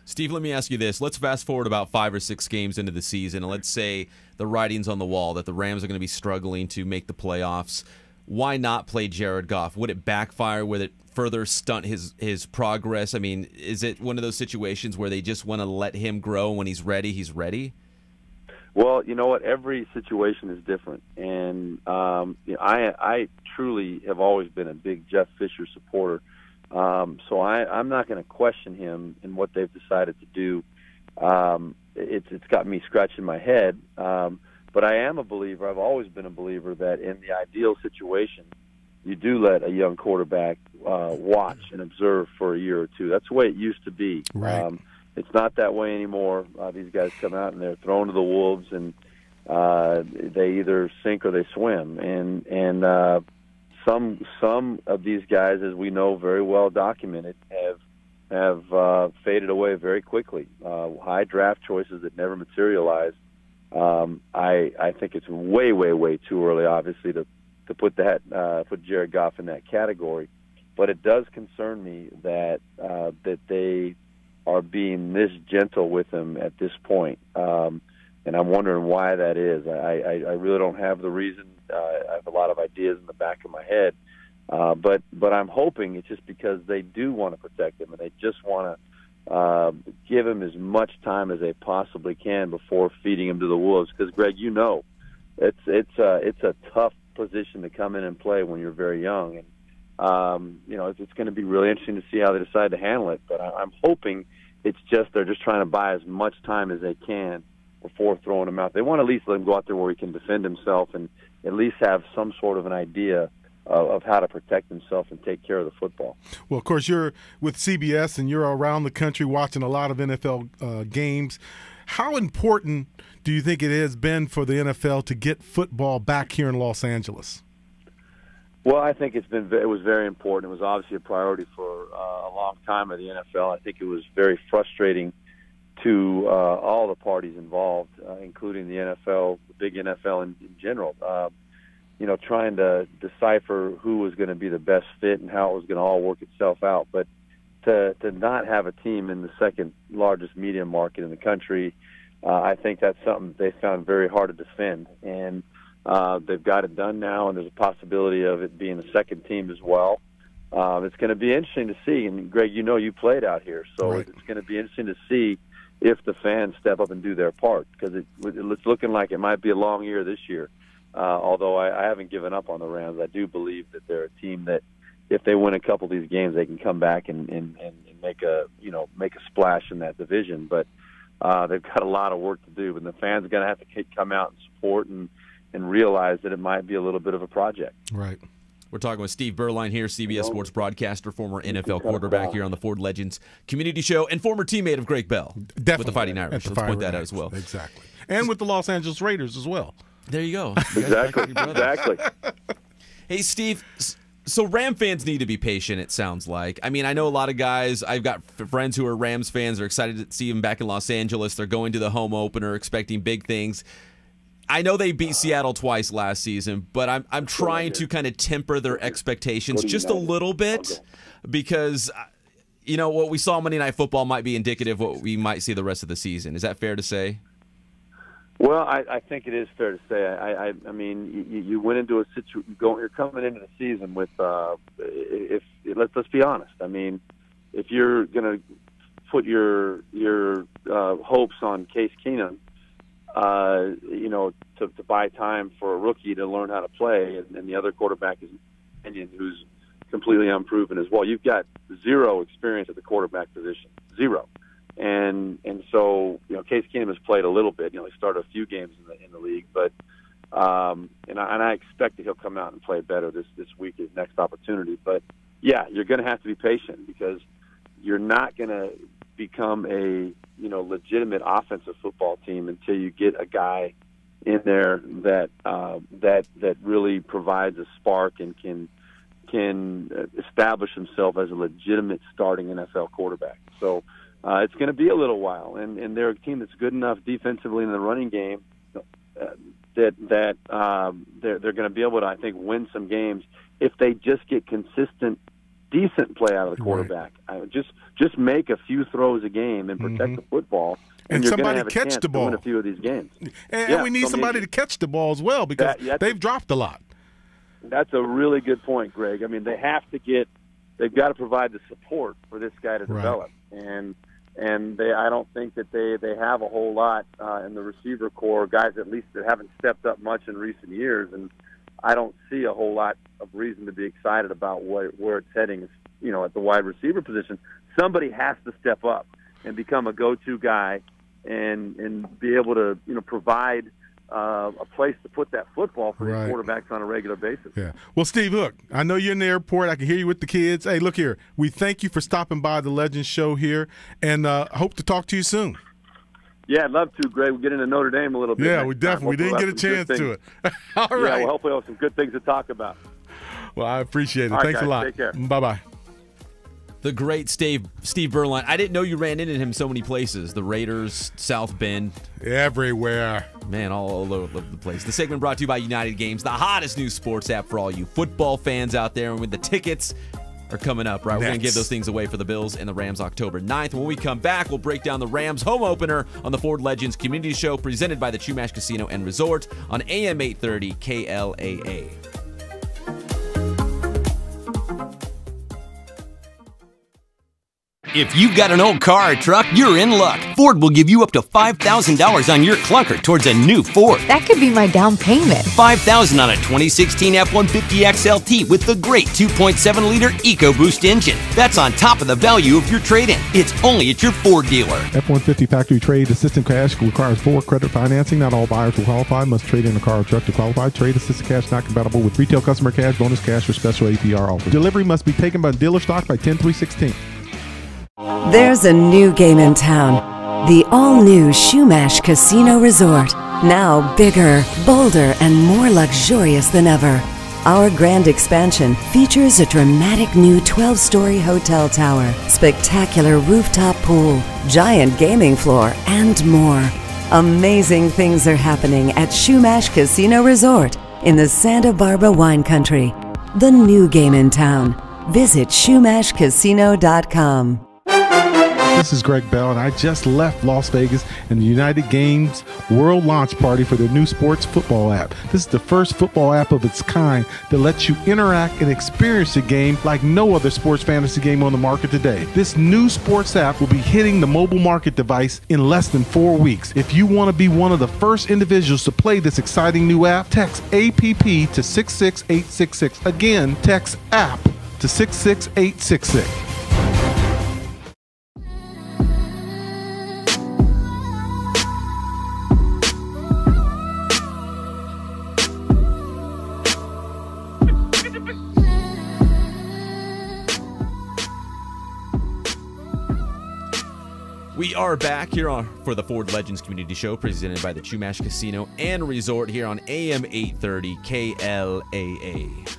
Steve, let me ask you this. Let's fast forward about five or six games into the season, and let's say the writing's on the wall that the Rams are going to be struggling to make the playoffs. Why not play Jared Goff? Would it backfire? Would it further stunt his his progress? I mean, is it one of those situations where they just want to let him grow? When he's ready, he's ready. Well, you know what? Every situation is different, and um, you know, I I truly have always been a big Jeff Fisher supporter. Um, so I, I'm not going to question him in what they've decided to do. Um, it's it's got me scratching my head, um, but I am a believer. I've always been a believer that in the ideal situation, you do let a young quarterback uh, watch and observe for a year or two. That's the way it used to be. Right. Um, it's not that way anymore. Uh, these guys come out and they're thrown to the wolves, and uh, they either sink or they swim. And and uh, some some of these guys, as we know very well documented, have have uh, faded away very quickly. Uh, high draft choices that never materialized. Um, I I think it's way way way too early, obviously, to to put that uh, put Jared Goff in that category. But it does concern me that uh, that they are being this gentle with him at this point. Um, and I'm wondering why that is. I, I, I really don't have the reason. Uh, I have a lot of ideas in the back of my head, uh, but but I'm hoping it's just because they do want to protect him and they just want to uh, give him as much time as they possibly can before feeding him to the wolves. Because Greg, you know, it's it's uh, it's a tough position to come in and play when you're very young, and um, you know it's, it's going to be really interesting to see how they decide to handle it. But I, I'm hoping it's just they're just trying to buy as much time as they can before throwing him out. They want to at least let him go out there where he can defend himself and at least have some sort of an idea of, how to protect himself and take care of the football. Well, of course, you're with CBS and you're around the country watching a lot of NFL uh, games. How important do you think it has been for the NFL to get football back here in Los Angeles? Well, I think it's been it was very important. It was obviously a priority for uh, a long time of the NFL. I think it was very frustrating to uh, all the parties involved, uh, including the NFL, the big NFL in, in general. Uh, you know, trying to decipher who was going to be the best fit and how it was going to all work itself out. But to to not have a team in the second largest media market in the country, uh, I think that's something they found very hard to defend. And uh, they've got it done now, and there's a possibility of it being a second team as well. Um, it's going to be interesting to see. And Greg, you know, you played out here, so Right. it's going to be interesting to see if the fans step up and do their part because it, it's looking like it might be a long year this year. Uh, although I, I haven't given up on the Rams, I do believe that they're a team that, if they win a couple of these games, they can come back and, and, and, make a you know make a splash in that division. But uh, they've got a lot of work to do, and the fans are going to have to come out and support and and realize that it might be a little bit of a project. Right. We're talking with Steve Beuerlein here, CBS Sports broadcaster, former NFL quarterback here on the Ford Legends Community Show, and former teammate of Greg Bell Definitely. with the Fighting Irish. the Let's point that out as well. Exactly. And with the Los Angeles Raiders as well. There you go. Exactly. exactly. Hey, Steve. So Ram fans need to be patient. It sounds like. I mean, I know a lot of guys. I've got friends who are Rams fans. Are excited to see them back in Los Angeles. They're going to the home opener, expecting big things. I know they beat Seattle twice last season, but I'm I'm trying to kind of temper their expectations just a little bit because uh, you know, what we saw Monday Night Football might be indicative of what we might see the rest of the season. Is that fair to say? Well, I, I think it is fair to say. I, I, I mean, you, you went into a situation. You're coming into the season with, uh, if let's let's be honest. I mean, if you're going to put your your uh, hopes on Case Keenum, uh, you know, to, to buy time for a rookie to learn how to play, and, and the other quarterback is Kenyon, who's completely unproven as well. You've got zero experience at the quarterback position, zero and and so you know Case Keenum has played a little bit. You know, he started a few games in the in the league, but um, and I, and I expect that he'll come out and play better this this week, his next opportunity. But yeah, you're going to have to be patient because you're not going to become a you know legitimate offensive football team until you get a guy in there that uh, that that really provides a spark and can can establish himself as a legitimate starting NFL quarterback. So uh, it's going to be a little while, and and they're a team that's good enough defensively in the running game uh, that that um, they're they're going to be able to I think win some games if they just get consistent, decent play out of the quarterback. Right. Uh, just just make a few throws a game and protect mm-hmm. the football. And, and somebody catch the ball. a few of these games. And, yeah, and we need somebody to catch the ball as well because that, they've dropped a lot. That's a really good point, Greg. I mean, they have to get, they've got to provide the support for this guy to right. develop. And and they I don't think that they they have a whole lot uh, in the receiver corps guys at least that haven't stepped up much in recent years and I don't see a whole lot of reason to be excited about where where it's heading you know at the wide receiver position somebody has to step up and become a go-to guy and and be able to you know provide uh, a place to put that football for right. quarterbacks on a regular basis. Yeah. Well, Steve, look, I know you're in the airport. I can hear you with the kids. Hey, look here. We thank you for stopping by the Legends Show here, and uh, hope to talk to you soon. Yeah, I'd love to, Greg. We'll get into Notre Dame a little bit. Yeah, we definitely we didn't get a chance to it. [laughs] All right. Yeah, well, hopefully we'll have some good things to talk about. Well, I appreciate it. All Thanks right, a lot. Take care. Bye bye the great Steve Steve Beuerlein. I didn't know you ran into him so many places. The Raiders, South Bend, everywhere. Man, all, all over the place. The segment brought to you by United Games, the hottest new sports app for all you football fans out there. And with the tickets are coming up, right? Next. We're going to give those things away for the Bills and the Rams October 9th. When we come back, we'll break down the Rams home opener on the Ford Legends Community Show presented by the Chumash Casino and Resort on AM 830 KLAA. If you've got an old car or truck, you're in luck. Ford will give you up to $5,000 on your clunker towards a new Ford. That could be my down payment. $5,000 on a 2016 F-150 XLT with the great 2.7-liter EcoBoost engine. That's on top of the value of your trade-in. It's only at your Ford dealer. F-150 factory trade assistant cash requires Ford credit financing. Not all buyers will qualify. Must trade in a car or truck to qualify. Trade assistant cash not compatible with retail customer cash, bonus cash, or special APR offers. Delivery must be taken by dealer stock by 10316. There's a new game in town. The all new Chumash Casino Resort. Now bigger, bolder, and more luxurious than ever. Our grand expansion features a dramatic new 12 story hotel tower, spectacular rooftop pool, giant gaming floor, and more. Amazing things are happening at Chumash Casino Resort in the Santa Barbara wine country. The new game in town. Visit ChumashCasino.com. This is Greg Bell, and I just left Las Vegas and the United Games World Launch Party for their new sports football app. This is the first football app of its kind that lets you interact and experience the game like no other sports fantasy game on the market today. This new sports app will be hitting the mobile market device in less than four weeks. If you want to be one of the first individuals to play this exciting new app, text APP to 66866. Again, text app to 66866. Are back here on for the Ford Legends Community Show presented by the Chumash Casino and Resort here on AM 830 KLAA.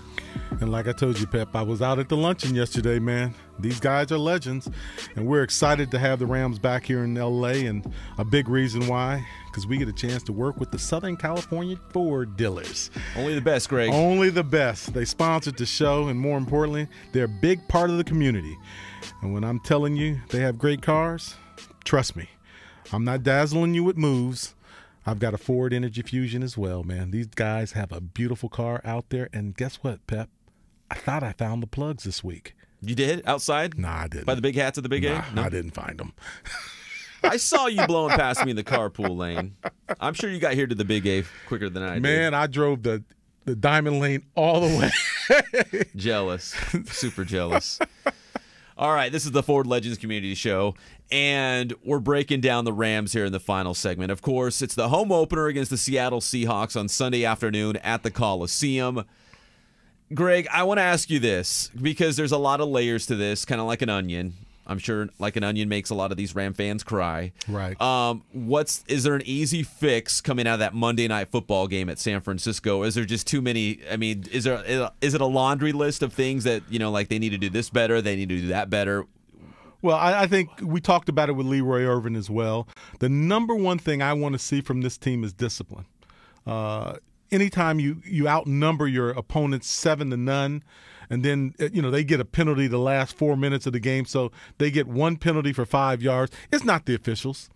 And like I told you, Pep, I was out at the luncheon yesterday, man. These guys are legends, and we're excited to have the Rams back here in LA. And a big reason why, because we get a chance to work with the Southern California Ford dealers. Only the best, Greg. Only the best. They sponsored the show, and more importantly, they're a big part of the community. And when I'm telling you they have great cars, trust me, I'm not dazzling you with moves. I've got a Ford Energi Fusion as well, man. These guys have a beautiful car out there. And guess what, Pep? I thought I found the plugs this week. You did outside? Nah, I didn't. By the big hats at the big nah, A? No? I didn't find them. I saw you [laughs] blowing past me in the carpool lane. I'm sure you got here to the big A quicker than I did. Man, I drove the the diamond lane all the way. [laughs] jealous. Super jealous. [laughs] All right, this is the Ford Legends Community Show, and we're breaking down the Rams here in the final segment. Of course, it's the home opener against the Seattle Seahawks on Sunday afternoon at the Coliseum. Greg, I want to ask you this because there's a lot of layers to this, kind of like an onion. I'm sure like an onion makes a lot of these Ram fans cry. Right. Um, what's is there an easy fix coming out of that Monday night football game at San Francisco? Is there just too many? I mean, is there is it a laundry list of things that you know like they need to do this better, they need to do that better? Well, I, I think we talked about it with LeRoy Irvin as well. The number one thing I want to see from this team is discipline. Uh, anytime you you outnumber your opponents seven to none and then uh, you know they get a penalty the last four minutes of the game, so they get one penalty for five yards. It's not the officials.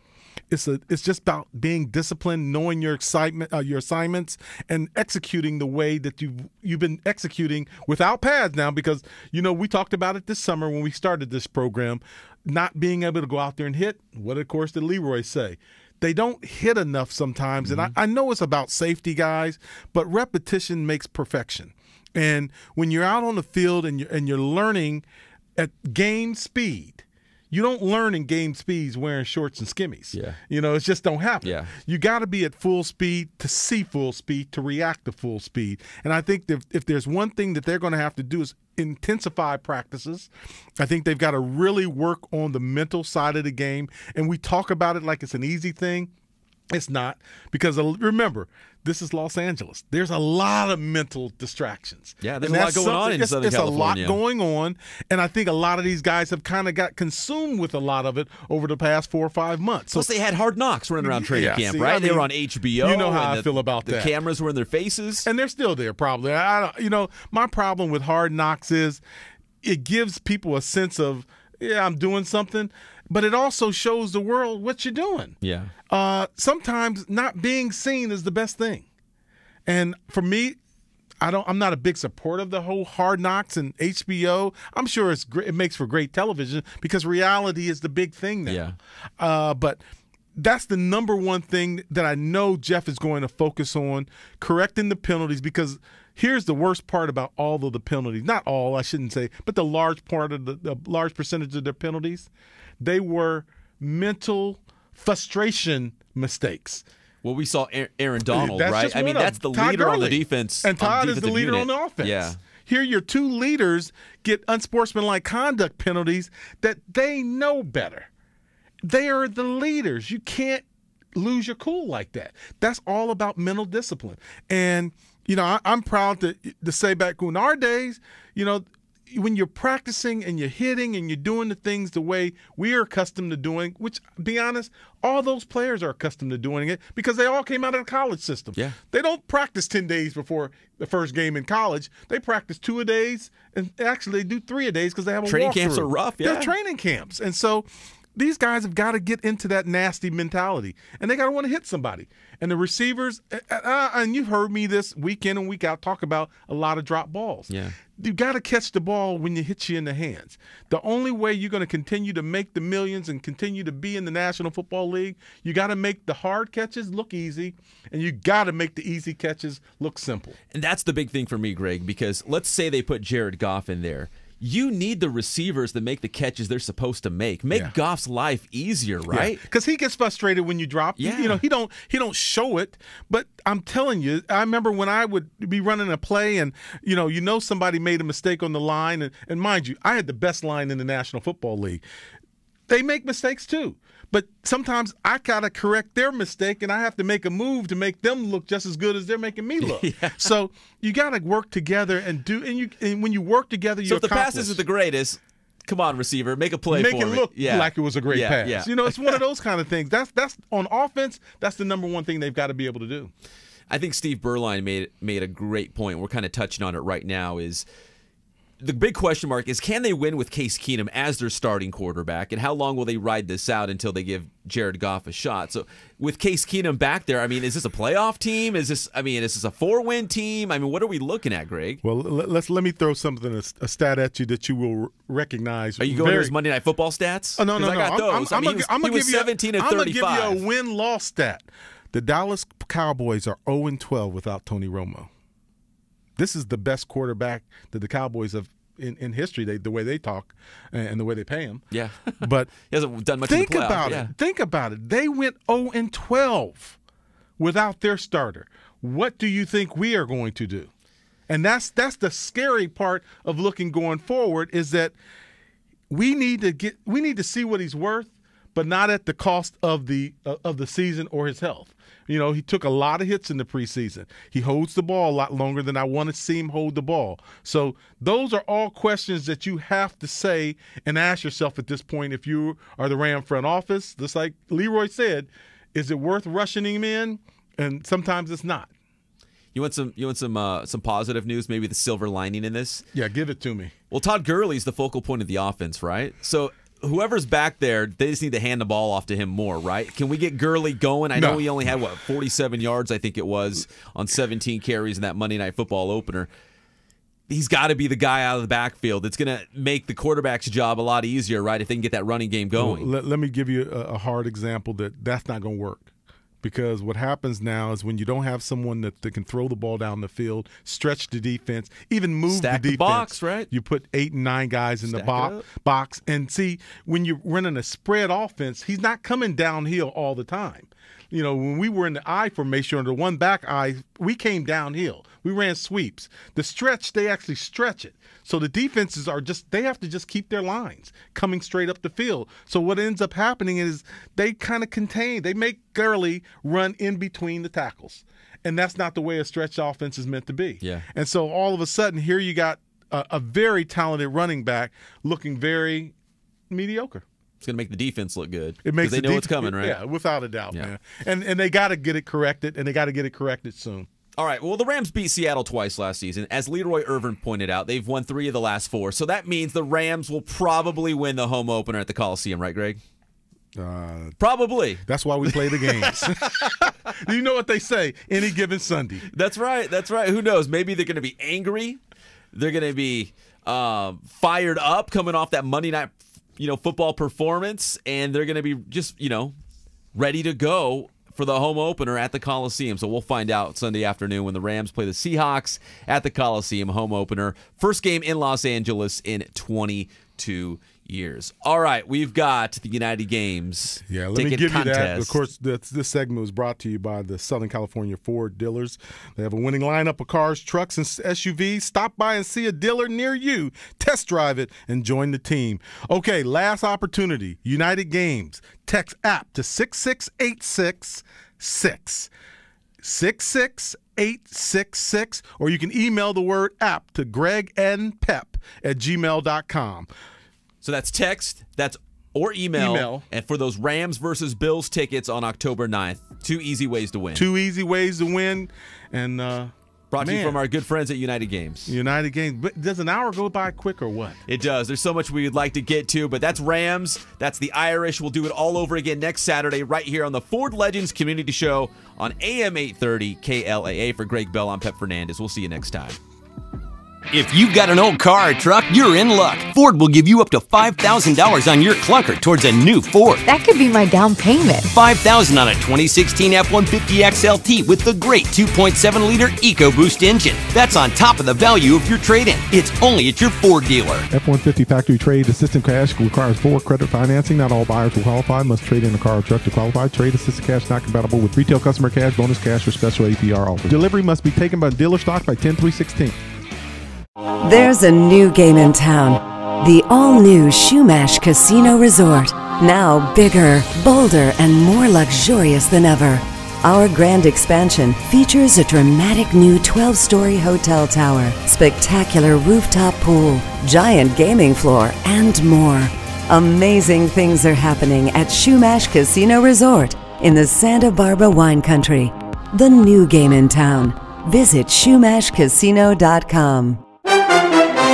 It's a, it's just about being disciplined, knowing your excitement, uh, your assignments, and executing the way that you you've been executing without pads now. Because you know we talked about it this summer when we started this program, not being able to go out there and hit. What of course did LeRoy say? They don't hit enough sometimes, mm-hmm. and I, I know it's about safety, guys, but repetition makes perfection. And when you're out on the field and you're, and you're learning at game speed, you don't learn in game speeds wearing shorts and skimmies. Yeah. You know, it just don't happen. Yeah. You got to be at full speed to see full speed, to react to full speed. And I think that if there's one thing that they're going to have to do is intensify practices. I think they've got to really work on the mental side of the game. And we talk about it like it's an easy thing. It's not because uh, remember, this is Los Angeles. There's a lot of mental distractions. Yeah, there's a lot going on in it's, Southern it's California. a lot going on, and I think a lot of these guys have kind of got consumed with a lot of it over the past four or five months. So, Plus, they had hard knocks running around training yeah, camp, see, right? I mean, they were on HBO. You know how I feel about the that. The cameras were in their faces, and they're still there. Probably. I, you know, my problem with hard knocks is it gives people a sense of yeah, I'm doing something, but it also shows the world what you're doing. Yeah. Uh, sometimes not being seen is the best thing. And for me, I don't. I'm not a big supporter of the whole Hard Knocks and HBO. I'm sure it's great, it makes for great television because reality is the big thing now. Yeah. Uh, but that's the number one thing that I know Jeff is going to focus on correcting the penalties because here's the worst part about all of the penalties. Not all, I shouldn't say, but the large part of the, the large percentage of their penalties, they were mental frustration mistakes. Well, we saw Aaron Donald, that's right? I mean, that's the Todd leader Gurley. on the defense, and Todd is the leader unit. on the offense. Yeah. Here, your two leaders get unsportsmanlike conduct penalties that they know better. They are the leaders. You can't lose your cool like that. That's all about mental discipline. And you know, I, am proud to to say back in our days, you know, when you're practicing and you're hitting and you're doing the things the way we are accustomed to doing, which, be honest, all those players are accustomed to doing it because they all came out of the college system. Yeah. They don't practice 10 days before the first game in college. They practice two a days, and actually they do three a days because they have a training camps are rough. Yeah, they're training camps, and so these guys have got to get into that nasty mentality, and they got to want to hit somebody. And the receivers, uh, and you've heard me this week in and week out talk about a lot of drop balls. Yeah. You got to catch the ball when it hits you in the hands. The only way you're going to continue to make the millions and continue to be in the National Football League, you got to make the hard catches look easy, and you got to make the easy catches look simple. And that's the big thing for me, Greg, because let's say they put Jared Goff in there you need the receivers that make the catches they're supposed to make. Make yeah. Goff's life easier, right? Because yeah. he gets frustrated when you drop. Yeah. You know, he don't he don't show it. But I'm telling you, I remember when I would be running a play and you know, you know somebody made a mistake on the line and, and mind you, I had the best line in the National Football League. they make mistakes too. But sometimes I gotta correct their mistake, and I have to make a move to make them look just as good as they're making me [laughs] look. yeah. So you gotta work together and do. And you and when you work together, you. So if the pass isn't the greatest, come on, receiver, make a play make it me. look yeah. like it was a great yeah, pass. Yeah. You know, it's one of [laughs] those kind of things. That's that's on offense. That's the number one thing they've got to be able to do. I think Steve Beuerlein made made a great point. We're kind of touching on it right now. Is the big question mark is can they win with Case Keenum as their starting quarterback, and how long will they ride this out until they give Jared Goff a shot? So with Case Keenum back there, I mean, is this a playoff team? Is this, I mean, is this a four-win team? I mean, what are we looking at, Greg? Well, let's let me throw something a, stat at you that you will recognize. Are you going very... to his Monday Night Football stats? Oh no, no, no. I those. I'm, I'm, I mean, I'm gonna give you 17 and 35. I'm gonna give you a win-loss stat. The Dallas Cowboys are 0 12 without Tony Romo. This is the best quarterback that the Cowboys have in, in history, they, the way they talk and the way they pay him. Yeah, [laughs] but he hasn't done much. Think about yeah. it. Think about it. They went 0 and 12 without their starter. What do you think we are going to do? And that's that's the scary part of looking going forward is that we need to get we need to see what he's worth, but not at the cost of the uh, of the season or his health. You know, he took a lot of hits in the preseason. He holds the ball a lot longer than I want to see him hold the ball. So those are all questions that you have to say and ask yourself at this point if you are the Ram front office. Just like LeRoy said, is it worth rushing him in? And sometimes it's not. You want some you want some uh, some positive news, maybe the silver lining in this? Yeah, give it to me. Well, Todd Gurley's the focal point of the offense, right? So whoever's back there, they just need to hand the ball off to him more, right? Can we get Gurley going? I know he only had what 47 yards, I think it was, on 17 carries in that Monday Night Football opener. He's got to be the guy out of the backfield. It's going to make the quarterback's job a lot easier, right? If they can get that running game going. Let, let, me give you a, a hard example that that's not going to work because what happens now is when you don't have someone that, that can throw the ball down the field, stretch the defense, even move Stack the defense. The box, right? You put eight and nine guys in Stack the bo- box, and see when you're running a spread offense, he's not coming downhill all the time you know, when we were in the I formation or the one back eye, we came downhill. We ran sweeps. The stretch, they actually stretch it. So the defenses are just, they have to just keep their lines coming straight up the field. So what ends up happening is they kind of contain, they make Gurley run in between the tackles. And that's not the way a stretch offense is meant to be. Yeah. And so all of a sudden, here you got a, a very talented running back looking very mediocre. It's going to make the defense look good. It makes they know what's coming, right? Yeah, without a doubt, yeah. man. And and they got to get it corrected, and they got to get it corrected soon. All right. Well, the Rams beat Seattle twice last season. As LeRoy Irvin pointed out, they've won three of the last four. So that means the Rams will probably win the home opener at the Coliseum, right, Greg? Uh, probably. That's why we play the games. [laughs] [laughs] you know what they say? Any given Sunday. That's right. That's right. Who knows? Maybe they're going to be angry. They're going to be uh, fired up coming off that Monday night you know, football performance, and they're going to be just, you know, ready to go for the home opener at the Coliseum. So we'll find out Sunday afternoon when the Rams play the Seahawks at the Coliseum home opener. First game in Los Angeles in 22 years. All right, we've got the United Games. Yeah, let me give contest. you that. Of course, this, this segment was brought to you by the Southern California Ford dealers. They have a winning lineup of cars, trucks, and SUVs. Stop by and see a dealer near you. Test drive it and join the team. Okay, last opportunity. United Games. Text app to 66866 66866 or you can email the word app to greg and pep at gmail.com so that's text, that's or email, email. and for those Rams versus Bills tickets on October 9th. Two easy ways to win. Two easy ways to win. And uh Brought Man. to you from our good friends at United Games. United Games. But does an hour go by quick or what? It does. There's so much we'd like to get to, but that's Rams. That's the Irish. We'll do it all over again next Saturday, right here on the Ford Legends Community Show on AM 830 KLAA. For Greg Bell, I'm Pep Fernandez. We'll see you next time. If you've got an old car or truck, you're in luck. Ford will give you up to $5,000 on your clunker towards a new Ford. That could be my down payment. $5,000 on a 2016 F-150 XLT with the great 2.7-liter EcoBoost engine. That's on top of the value of your trade-in. It's only at your Ford dealer. F-150 factory trade assistant cash requires Ford credit financing. Not all buyers will qualify. Must trade in a car or truck to qualify. Trade assistant cash not compatible with retail customer cash, bonus cash, or special APR offers. Delivery must be taken by dealer stock by 10316. There's a new game in town. The all new Chumash Casino Resort. Now bigger, bolder, and more luxurious than ever. Our grand expansion features a dramatic new 12 story hotel tower, spectacular rooftop pool, giant gaming floor, and more. Amazing things are happening at Chumash Casino Resort in the Santa Barbara wine country. The new game in town. Visit chumashcasino.com.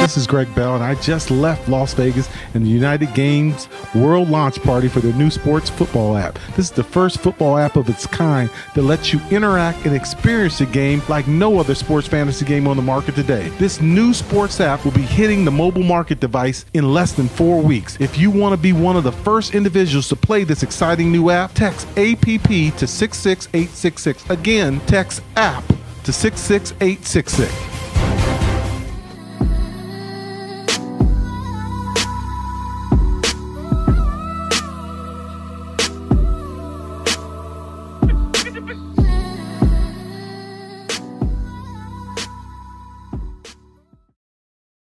This is Greg Bell, and I just left Las Vegas and the United Games World Launch Party for their new sports football app. This is the first football app of its kind that lets you interact and experience the game like no other sports fantasy game on the market today. This new sports app will be hitting the mobile market device in less than four weeks. If you want to be one of the first individuals to play this exciting new app, text APP to 66866. Again, text app to 66866.